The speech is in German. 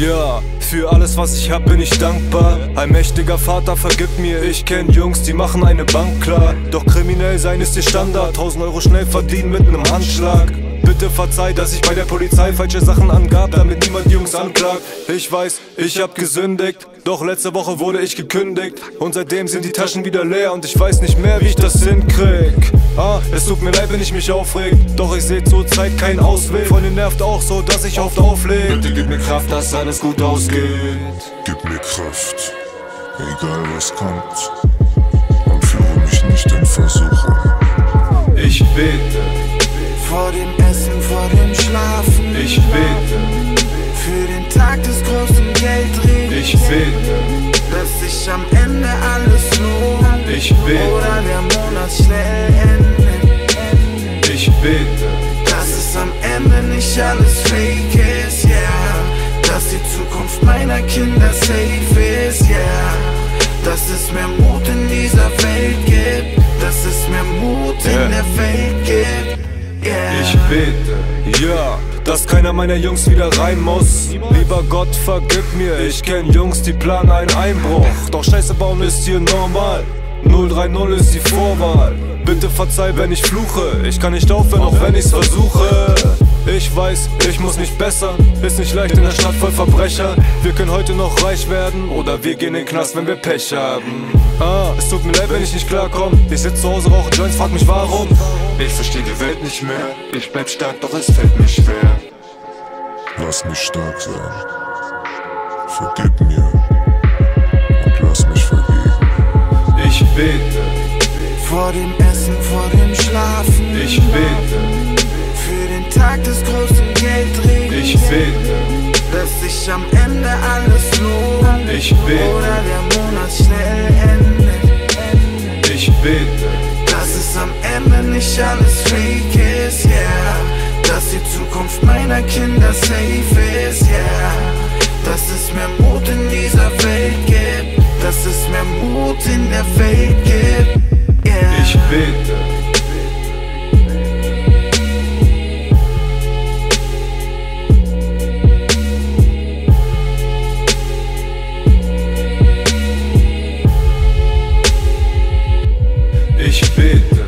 Für alles, was ich hab, bin ich dankbar. Ein mächtiger Vater, vergib mir. Ich kenn Jungs, die machen eine Bank klar. Doch kriminell sein ist ihr Standard. 1000 Euro schnell verdienen mit nem Handschlag. Bitte verzeih, dass ich bei der Polizei falsche Sachen angab, damit niemand Jungs anklagt. Ich weiß, ich hab gesündigt, doch letzte Woche wurde ich gekündigt. Und seitdem sind die Taschen wieder leer und ich weiß nicht mehr, wie ich das hinkrieg. Es tut mir leid, wenn ich mich aufreg, doch ich seh zur Zeit keinen Ausweg. Freundin nervt auch so, dass ich oft aufleg. Bitte gib mir Kraft, dass alles gut ausgeht. Gib mir Kraft, egal was kommt. Und führe mich nicht in Versuchung. Ich bete. Vor dem Essen, vor dem Schlafen. Ich bete. Für den Tag des großen Geldregens. Ich bete. Dass sich am Ende alles lohnt. Ich bete. Oder der Monat schnell endet. Ich bete. Dass es am Ende nicht alles fake ist, yeah. Dass die Zukunft meiner Kinder safe ist, yeah. Dass es mehr Mut in dieser Welt gibt. Dass es mehr Mut Yeah. in der Welt gibt, yeah. Ich bete, ja, dass keiner meiner Jungs wieder rein muss. Lieber Gott, vergib mir, ich kenn Jungs, die planen einen Einbruch. Doch Scheiße bauen ist hier normal. 030 ist die Vorwahl. Bitte verzeih, wenn ich fluche. Ich kann nicht aufhören, auch wenn ich's versuche. Ich weiß, ich muss mich bessern. Ist nicht leicht in der Stadt voll Verbrecher. Wir können heute noch reich werden oder wir gehen in den Knast, wenn wir Pech haben. Ah, es tut mir leid, wenn ich nicht klarkomm. Ich sitz zu Hause, rauche Joints, frag mich warum. Ich versteh die Welt nicht mehr. Ich bleib stark, doch es fällt mir schwer. Lass mich stark sein. Vergib mir. bete vor dem Essen, vor dem Schlafen. Ich bete für den Tag des großen Geldregens. Ich bete, dass sich am Ende alles lohnt. Ich bete oder der Monat schnell endet. Ich bete, dass es am Ende nicht alles fake ist, yeah. Dass die Zukunft meiner Kinder safe ist, yeah. Dass es mehr Mut in dieser Welt gibt dass es mehr Mut in der Welt gibt. Yeah. Ich bete. Ich bete.